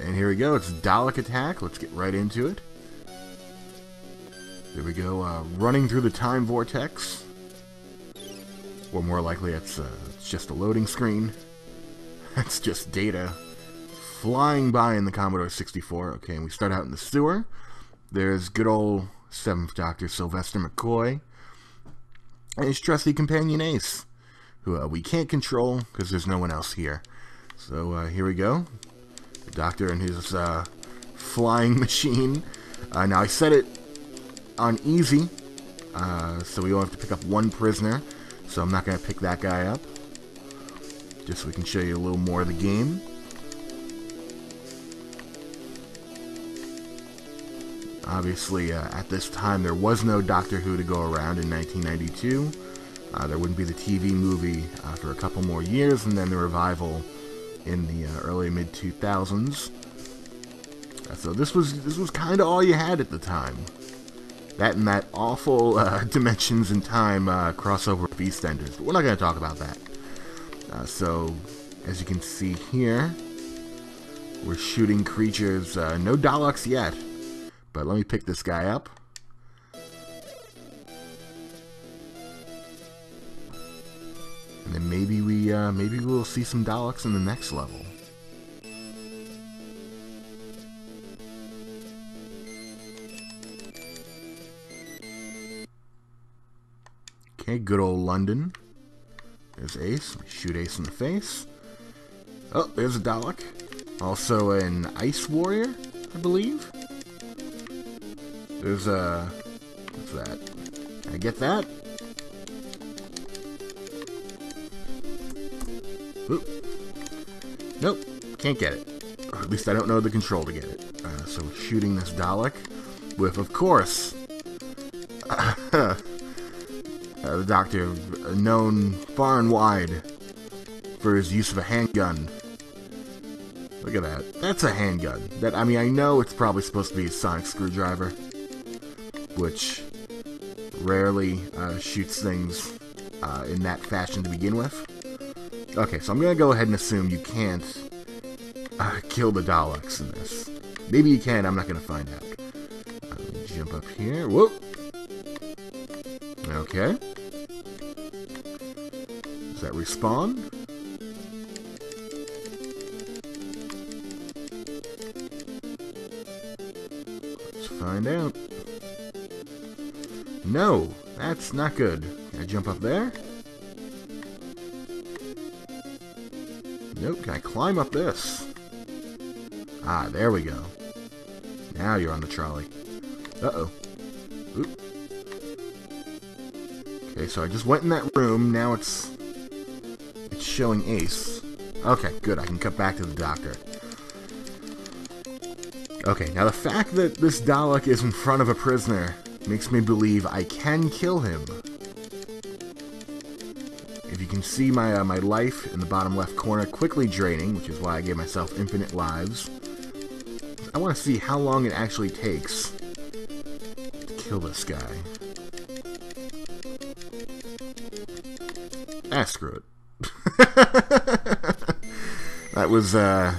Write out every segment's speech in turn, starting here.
And here we go. It's Dalek Attack. Let's get right into it. There we go. Uh, running through the time vortex. Or more likely, it's, uh, it's just a loading screen. That's just data flying by in the Commodore 64. Okay, and we start out in the sewer. There's good old 7th Doctor Sylvester McCoy and his trusty companion Ace, who uh, we can't control because there's no one else here. So uh, here we go. The Doctor and his uh, flying machine. Uh, now I set it on easy, uh, so we only have to pick up one prisoner. So I'm not going to pick that guy up. Just so we can show you a little more of the game. Obviously, uh, at this time, there was no Doctor Who to go around in 1992. Uh, there wouldn't be the TV movie uh, for a couple more years, and then the revival in the uh, early mid 2000s. Uh, so this was this was kind of all you had at the time. That and that awful uh, Dimensions in Time crossover with EastEnders. But we're not going to talk about that. so, as you can see here, we're shooting creatures. no Daleks yet. But let me pick this guy up. Uh, maybe we'll see some Daleks in the next level. Okay, good old London. There's Ace. Shoot Ace in the face. Oh, there's a Dalek. Also an Ice Warrior, I believe. There's a... What's that? Can I get that? Oop. Nope. Can't get it. Or at least I don't know the control to get it. Uh, so shooting this Dalek with, of course, uh, the Doctor, known far and wide for his use of a handgun. Look at that. That's a handgun. That I mean, I know it's probably supposed to be a sonic screwdriver which rarely uh, shoots things uh, in that fashion to begin with. Okay, so I'm going to go ahead and assume you can't uh, kill the Daleks in this. Maybe you can, I'm not going to find out. Uh, jump up here. Whoop! Okay. Does that respawn? Let's find out. No, that's not good. Can I jump up there? Nope, can I climb up this? Ah, there we go. Now you're on the trolley. Uh-oh. Oop. Okay, so I just went in that room. Now it's... It's showing Ace. Okay, good. I can cut back to the doctor. Okay, now the fact that this Dalek is in front of a prisoner makes me believe I can kill him. Can see my, uh, my life in the bottom left corner quickly draining, which is why I gave myself infinite lives, I want to see how long it actually takes to kill this guy. Ah, screw it. that was, uh...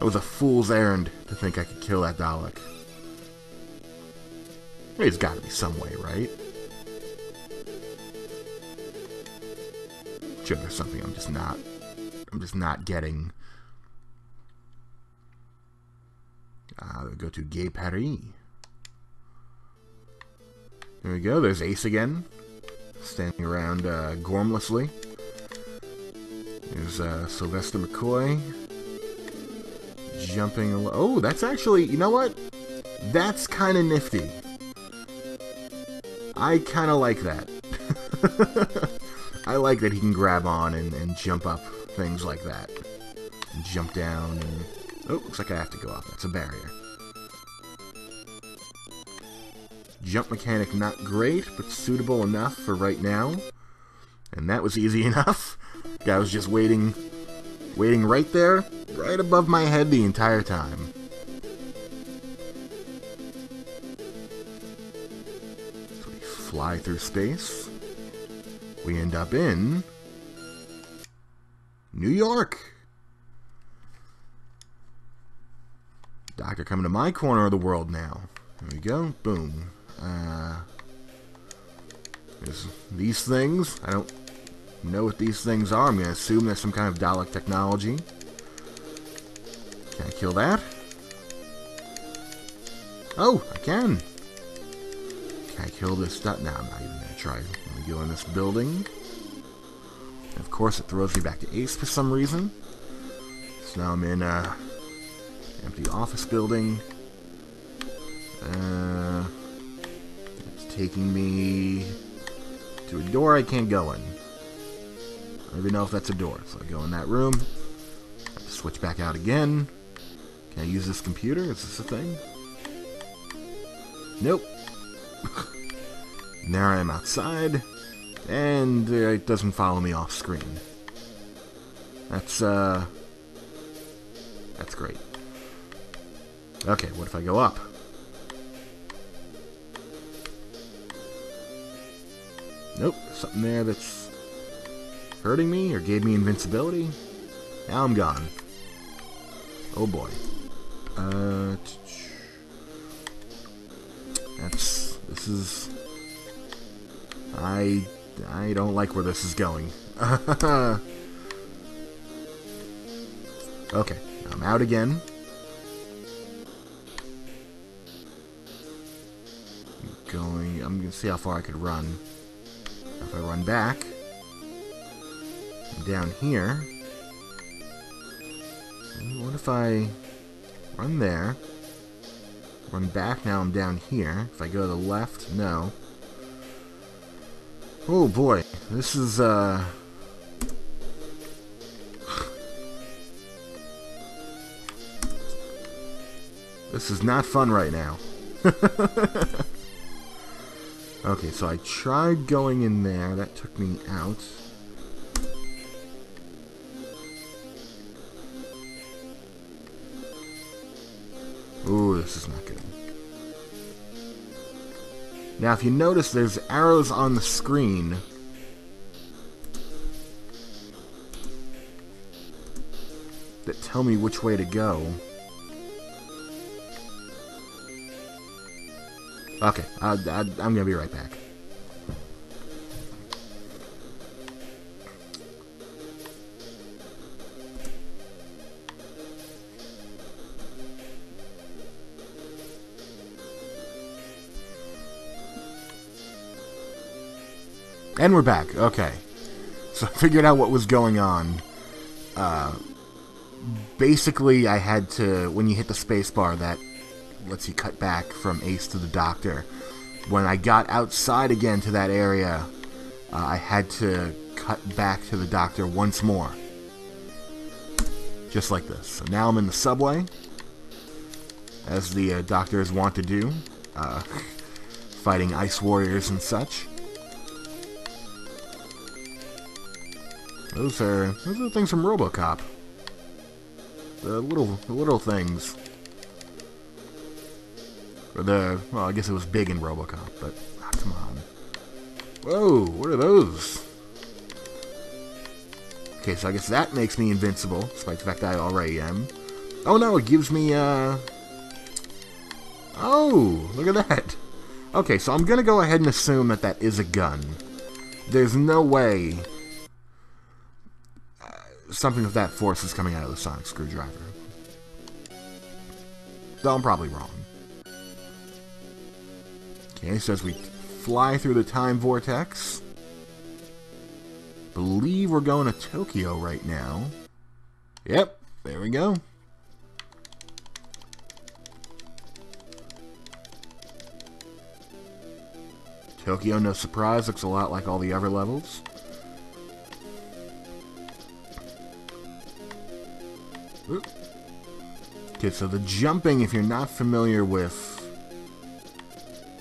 That was a fool's errand to think I could kill that Dalek. There's got to be some way, right? Sure, there's something I'm just not... I'm just not getting. Uh, go to Gay Paris. There we go. There's Ace again. Standing around uh, gormlessly. There's uh, Sylvester McCoy. Jumping... Oh, that's actually... You know what? That's kind of nifty. I kind of like that. I like that he can grab on and, and jump up things like that. And jump down and... Oh, looks like I have to go up. That's a barrier. Jump mechanic not great, but suitable enough for right now. And that was easy enough. Guy was just waiting, waiting right there, right above my head the entire time. fly through space, we end up in New York. Doctor coming to my corner of the world now. There we go. Boom. Uh, these things. I don't know what these things are. I'm going to assume there's some kind of Dalek technology. Can I kill that? Oh, I can. Can I kill this? No, I'm not even try. Me go in this building. of course, it throws me back to Ace for some reason. So now I'm in a empty office building. Uh, it's taking me to a door I can't go in. I don't even know if that's a door. So I go in that room. switch back out again. Can I use this computer? Is this a thing? Nope. there I am outside. And uh, it doesn't follow me off screen. That's, uh... That's great. Okay, what if I go up? Nope, something there that's hurting me or gave me invincibility. Now I'm gone. Oh boy. Uh, that's this is. I I don't like where this is going. okay, I'm out again. I'm going. I'm gonna see how far I could run. If I run back, I'm down here. What if I run there? Run back, now I'm down here. If I go to the left, no. Oh boy, this is, uh... This is not fun right now. okay, so I tried going in there. That took me out. Ooh, this is not good. Now, if you notice, there's arrows on the screen. That tell me which way to go. Okay, I, I'm gonna be right back. And we're back. Okay. So I figured out what was going on. Uh, basically, I had to, when you hit the spacebar, that lets you cut back from Ace to the Doctor. When I got outside again to that area, uh, I had to cut back to the Doctor once more. Just like this. So now I'm in the subway, as the uh, Doctors want to do, uh, fighting ice warriors and such. Those are those are the things from RoboCop. The little the little things. Or the well, I guess it was big in RoboCop, but ah, come on. Whoa, what are those? Okay, so I guess that makes me invincible, despite the fact I already am. Oh no, it gives me uh Oh, look at that. Okay, so I'm gonna go ahead and assume that that is a gun. There's no way something of that force is coming out of the sonic screwdriver. Though I'm probably wrong. Okay, so as we fly through the time vortex, believe we're going to Tokyo right now. Yep, there we go. Tokyo, no surprise, looks a lot like all the other levels. Okay, so the jumping, if you're not familiar with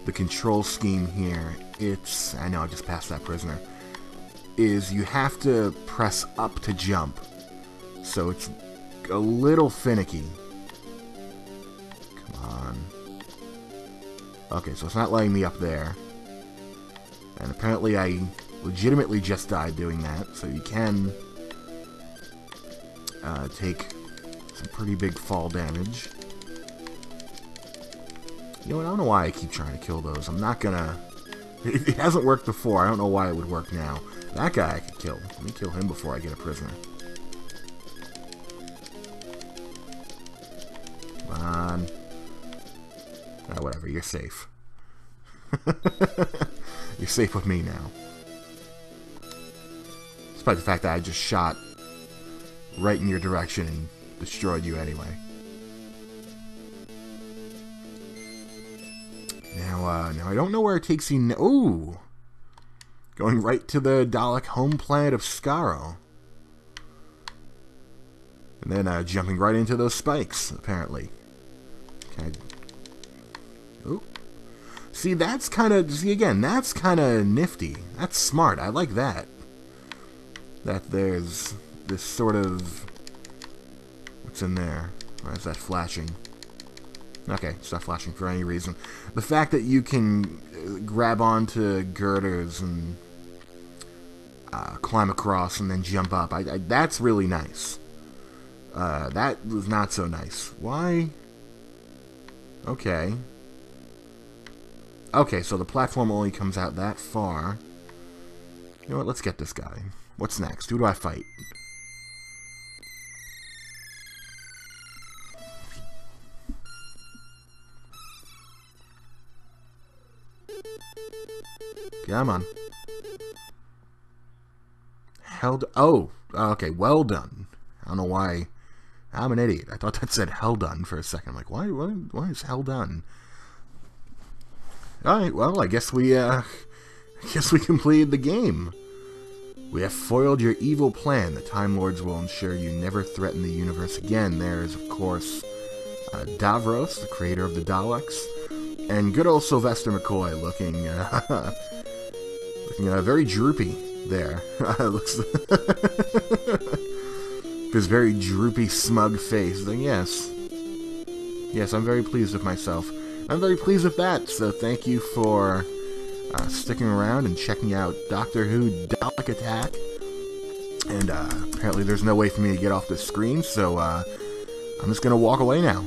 the control scheme here, it's... I know, I just passed that prisoner. Is you have to press up to jump. So it's a little finicky. Come on. Okay, so it's not letting me up there. And apparently I legitimately just died doing that, so you can uh, take some pretty big fall damage. You know what? I don't know why I keep trying to kill those. I'm not gonna... It, it hasn't worked before. I don't know why it would work now. That guy I could kill. Let me kill him before I get a prisoner. Come on. Ah, whatever. You're safe. you're safe with me now. Despite the fact that I just shot right in your direction and destroyed you anyway. Now, uh, now I don't know where it takes you. Ooh, going right to the Dalek home planet of Skaro, and then uh, jumping right into those spikes. Apparently, I... Ooh. See, that's kind of see again. That's kind of nifty. That's smart. I like that. That there's this sort of what's in there. Why is that flashing? Okay, it's not flashing for any reason. The fact that you can uh, grab onto girders and uh, climb across and then jump up, I, I, that's really nice. Uh, that was not so nice. Why? Okay. Okay, so the platform only comes out that far. You know what, let's get this guy. What's next? Who do I fight? Come on. Held. Oh, okay. Well done. I don't know why. I'm an idiot. I thought that said hell done for a second. I'm like, why? Why, why is hell done? All right. Well, I guess we. Uh, I guess we completed the game. We have foiled your evil plan. The Time Lords will ensure you never threaten the universe again. There is, of course, uh, Davros, the creator of the Daleks, and good old Sylvester McCoy looking uh, looking know, very droopy there. looks his very droopy, smug face. Then yes, yes, I'm very pleased with myself. I'm very pleased with that. So thank you for uh, sticking around and checking out Doctor Who Dalek Attack. And uh, apparently, there's no way for me to get off the screen, so uh, I'm just gonna walk away now.